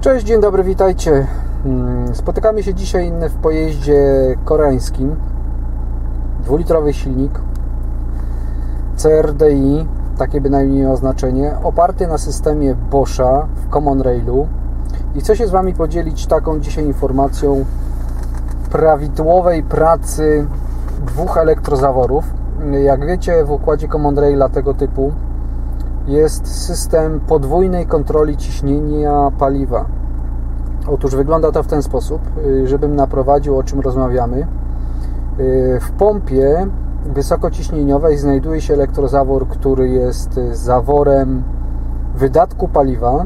Cześć, dzień dobry, witajcie. Mm, spotykamy się dzisiaj w pojeździe koreańskim. Dwulitrowy silnik CRDI, takie bynajmniej oznaczenie, oparty na systemie Boscha w Common Railu. I chcę się z Wami podzielić taką dzisiaj informacją prawidłowej pracy dwóch elektrozaworów. Jak wiecie, w układzie Common Raila tego typu jest system podwójnej kontroli ciśnienia paliwa. Otóż wygląda to w ten sposób, y, żebym naprowadził o czym rozmawiamy. Y, w pompie wysokociśnieniowej znajduje się elektrozawór, który jest zaworem wydatku paliwa,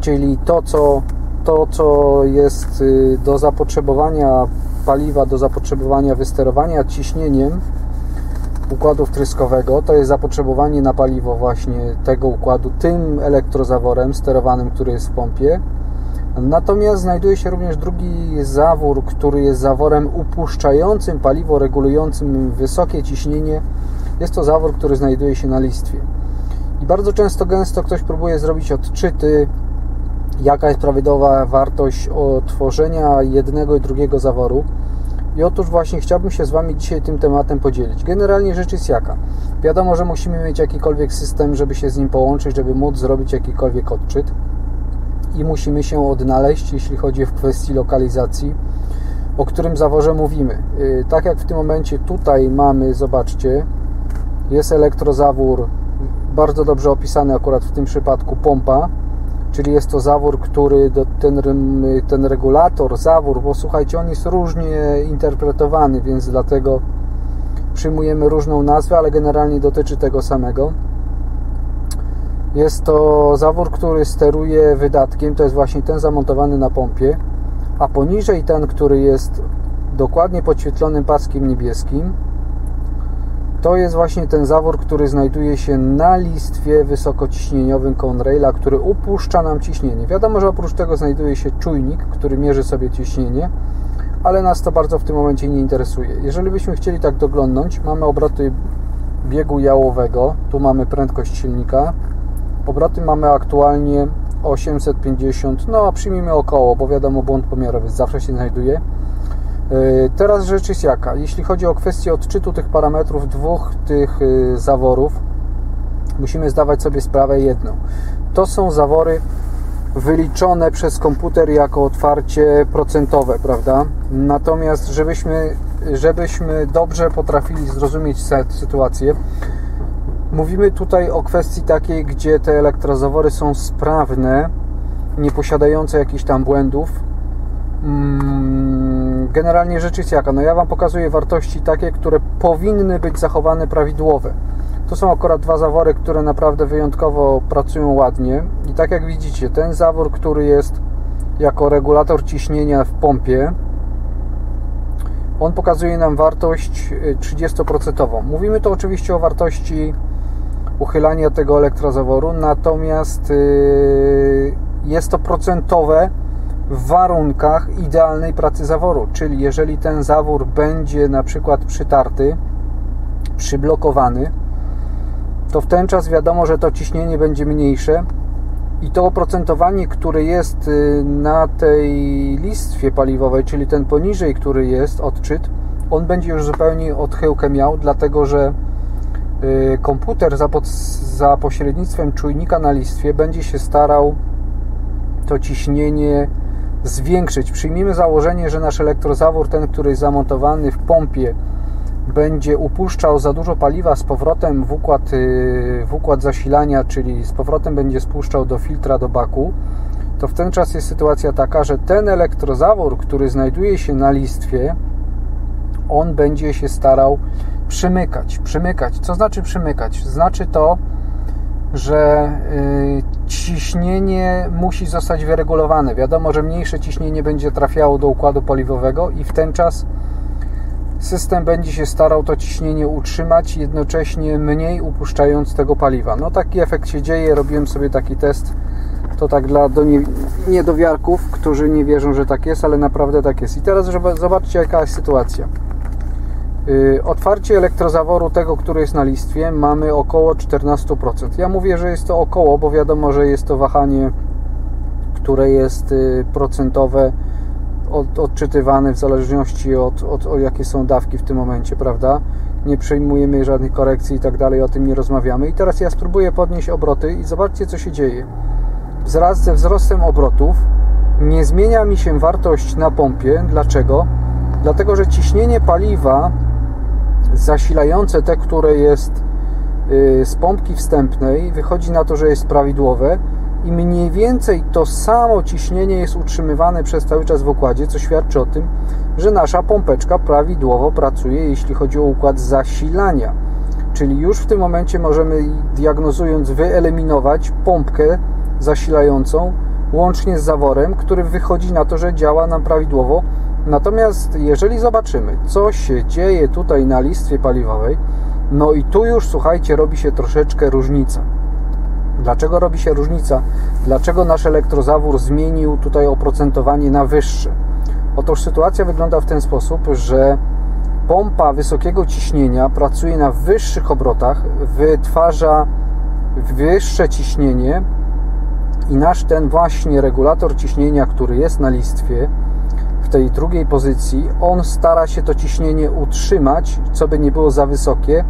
czyli to, co, to, co jest y, do zapotrzebowania paliwa, do zapotrzebowania wysterowania ciśnieniem układu wtryskowego, to jest zapotrzebowanie na paliwo właśnie tego układu tym elektrozaworem sterowanym, który jest w pompie. Natomiast znajduje się również drugi zawór, który jest zaworem upuszczającym paliwo, regulującym wysokie ciśnienie. Jest to zawór, który znajduje się na listwie. I bardzo często, gęsto ktoś próbuje zrobić odczyty, jaka jest prawidłowa wartość otworzenia jednego i drugiego zaworu. I otóż właśnie chciałbym się z Wami dzisiaj tym tematem podzielić. Generalnie rzecz jest jaka? Wiadomo, że musimy mieć jakikolwiek system, żeby się z nim połączyć, żeby móc zrobić jakikolwiek odczyt i musimy się odnaleźć, jeśli chodzi w kwestii lokalizacji, o którym zaworze mówimy. Y, tak jak w tym momencie tutaj mamy, zobaczcie, jest elektrozawór bardzo dobrze opisany akurat w tym przypadku pompa, czyli jest to zawór, który ten, ten regulator, zawór, bo słuchajcie, on jest różnie interpretowany, więc dlatego przyjmujemy różną nazwę, ale generalnie dotyczy tego samego. Jest to zawór, który steruje wydatkiem, to jest właśnie ten zamontowany na pompie, a poniżej ten, który jest dokładnie podświetlonym paskiem niebieskim, to jest właśnie ten zawór, który znajduje się na listwie wysokociśnieniowym Conraila, który upuszcza nam ciśnienie. Wiadomo, że oprócz tego znajduje się czujnik, który mierzy sobie ciśnienie, ale nas to bardzo w tym momencie nie interesuje. Jeżeli byśmy chcieli tak doglądnąć, mamy obroty biegu jałowego, tu mamy prędkość silnika, obroty mamy aktualnie 850, no przyjmijmy około, bo wiadomo błąd pomiarowy zawsze się znajduje. E, teraz rzecz jest jaka? Jeśli chodzi o kwestię odczytu tych parametrów dwóch tych e, zaworów, musimy zdawać sobie sprawę jedną. To są zawory wyliczone przez komputer jako otwarcie procentowe, prawda? Natomiast żebyśmy, żebyśmy dobrze potrafili zrozumieć sytuację, mówimy tutaj o kwestii takiej, gdzie te elektrozawory są sprawne, nie posiadające jakichś tam błędów. Mm, generalnie rzecz jest jaka? No ja Wam pokazuję wartości takie, które powinny być zachowane prawidłowe. To są akurat dwa zawory, które naprawdę wyjątkowo pracują ładnie. I tak jak widzicie, ten zawór, który jest jako regulator ciśnienia w pompie, on pokazuje nam wartość 30%. Y, Mówimy to oczywiście o wartości uchylania tego elektrozaworu, natomiast y, jest to procentowe w warunkach idealnej pracy zaworu, czyli jeżeli ten zawór będzie na przykład przytarty, przyblokowany, to w ten czas wiadomo, że to ciśnienie będzie mniejsze i to oprocentowanie, które jest y, na tej listwie paliwowej, czyli ten poniżej, który jest odczyt, on będzie już zupełnie odchyłkę miał, dlatego że y, komputer za, pod, za pośrednictwem czujnika na listwie będzie się starał to ciśnienie zwiększyć. Przyjmijmy założenie, że nasz elektrozawór, ten, który jest zamontowany w pompie, będzie upuszczał za dużo paliwa z powrotem w układ, y, w układ zasilania, czyli z powrotem będzie spuszczał do filtra, do baku, to w ten czas jest sytuacja taka, że ten elektrozawór, który znajduje się na listwie, on będzie się starał przymykać. Przymykać. Co znaczy przymykać? Znaczy to, że y, ciśnienie musi zostać wyregulowane. Wiadomo, że mniejsze ciśnienie będzie trafiało do układu paliwowego i w ten czas system będzie się starał to ciśnienie utrzymać, jednocześnie mniej upuszczając tego paliwa. No taki efekt się dzieje, robiłem sobie taki test. To tak dla do nie, niedowiarków, którzy nie wierzą, że tak jest, ale naprawdę tak jest. I teraz zobaczcie, jaka jest sytuacja. Yy, otwarcie elektrozaworu tego, który jest na listwie, mamy około 14%. Ja mówię, że jest to około, bo wiadomo, że jest to wahanie, które jest yy, procentowe od, odczytywany w zależności od, od, od jakie są dawki w tym momencie, prawda? Nie przejmujemy żadnych korekcji i tak dalej, o tym nie rozmawiamy. I teraz ja spróbuję podnieść obroty i zobaczcie, co się dzieje. Wraz ze wzrostem obrotów nie zmienia mi się wartość na pompie. Dlaczego? Dlatego, że ciśnienie paliwa zasilające te, które jest y, z pompki wstępnej, wychodzi na to, że jest prawidłowe i mniej więcej to samo ciśnienie jest utrzymywane przez cały czas w układzie, co świadczy o tym, że nasza pompeczka prawidłowo pracuje, jeśli chodzi o układ zasilania. Czyli już w tym momencie możemy, diagnozując, wyeliminować pompkę zasilającą łącznie z zaworem, który wychodzi na to, że działa nam prawidłowo. Natomiast jeżeli zobaczymy, co się dzieje tutaj na listwie paliwowej, no i tu już, słuchajcie, robi się troszeczkę różnica. Dlaczego robi się różnica? Dlaczego nasz elektrozawór zmienił tutaj oprocentowanie na wyższe? Otóż sytuacja wygląda w ten sposób, że pompa wysokiego ciśnienia pracuje na wyższych obrotach, wytwarza wyższe ciśnienie i nasz ten właśnie regulator ciśnienia, który jest na listwie, w tej drugiej pozycji, on stara się to ciśnienie utrzymać, co by nie było za wysokie,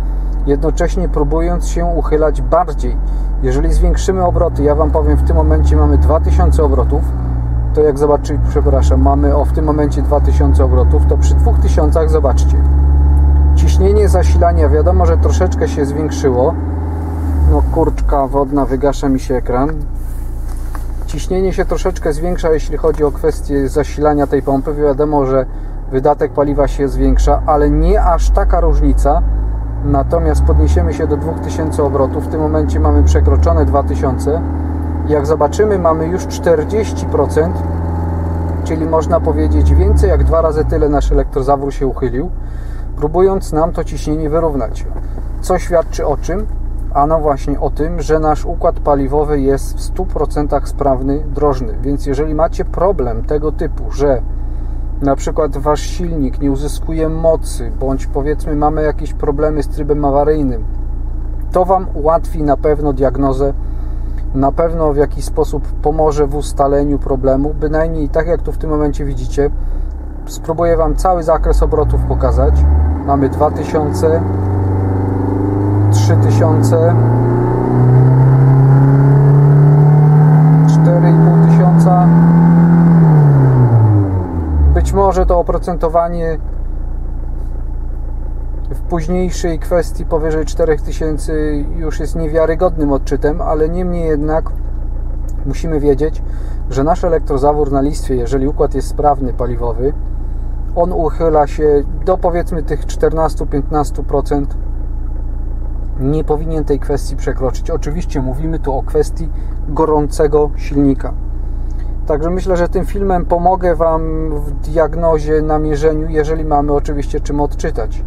jednocześnie próbując się uchylać bardziej. Jeżeli zwiększymy obroty, ja Wam powiem, w tym momencie mamy 2000 obrotów, to jak zobaczycie, przepraszam, mamy o w tym momencie 2000 obrotów, to przy 2000 zobaczcie, ciśnienie zasilania wiadomo, że troszeczkę się zwiększyło. No kurczka wodna, wygasza mi się ekran. Ciśnienie się troszeczkę zwiększa, jeśli chodzi o kwestię zasilania tej pompy. Wiadomo, że wydatek paliwa się zwiększa, ale nie aż taka różnica, natomiast podniesiemy się do 2000 obrotów, w tym momencie mamy przekroczone 2000 jak zobaczymy mamy już 40% czyli można powiedzieć więcej jak dwa razy tyle nasz elektrozawór się uchylił. Próbując nam to ciśnienie wyrównać. Co świadczy o czym? A no właśnie o tym, że nasz układ paliwowy jest w 100% sprawny, drożny więc jeżeli macie problem tego typu, że na przykład wasz silnik nie uzyskuje mocy, bądź powiedzmy mamy jakieś problemy z trybem awaryjnym, to Wam ułatwi na pewno diagnozę, na pewno w jakiś sposób pomoże w ustaleniu problemu, bynajmniej tak jak tu w tym momencie widzicie. Spróbuję Wam cały zakres obrotów pokazać. Mamy 2000, 3000, 4,5 tysiąca być może to oprocentowanie w późniejszej kwestii powyżej 4000 już jest niewiarygodnym odczytem, ale niemniej jednak musimy wiedzieć, że nasz elektrozawór na listwie, jeżeli układ jest sprawny paliwowy, on uchyla się do powiedzmy tych 14-15%. Nie powinien tej kwestii przekroczyć. Oczywiście mówimy tu o kwestii gorącego silnika. Także myślę, że tym filmem pomogę Wam w diagnozie, namierzeniu, jeżeli mamy oczywiście czym odczytać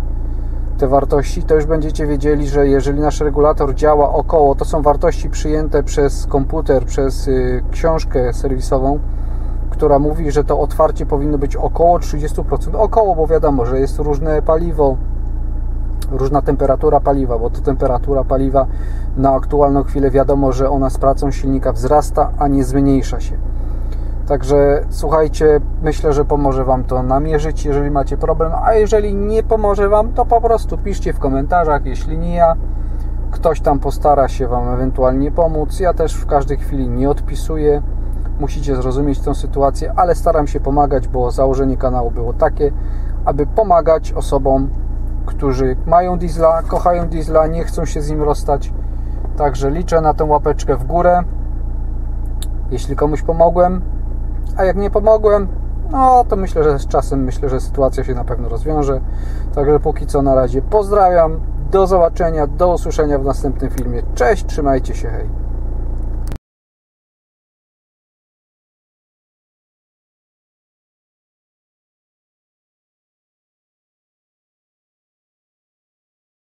te wartości, to już będziecie wiedzieli, że jeżeli nasz regulator działa około, to są wartości przyjęte przez komputer, przez y, książkę serwisową, która mówi, że to otwarcie powinno być około 30%. Około, bo wiadomo, że jest różne paliwo, różna temperatura paliwa, bo to temperatura paliwa na aktualną chwilę wiadomo, że ona z pracą silnika wzrasta, a nie zmniejsza się. Także słuchajcie, myślę, że pomoże Wam to namierzyć, jeżeli macie problem, a jeżeli nie pomoże Wam, to po prostu piszcie w komentarzach, jeśli nie ja, ktoś tam postara się Wam ewentualnie pomóc. Ja też w każdej chwili nie odpisuję, musicie zrozumieć tę sytuację, ale staram się pomagać, bo założenie kanału było takie, aby pomagać osobom, którzy mają diesla, kochają diesla, nie chcą się z nim rozstać. Także liczę na tę łapeczkę w górę. Jeśli komuś pomogłem, a jak nie pomogłem, no to myślę, że z czasem myślę, że sytuacja się na pewno rozwiąże. Także póki co na razie pozdrawiam, Do zobaczenia, do usłyszenia w następnym filmie. Cześć, trzymajcie się, hej.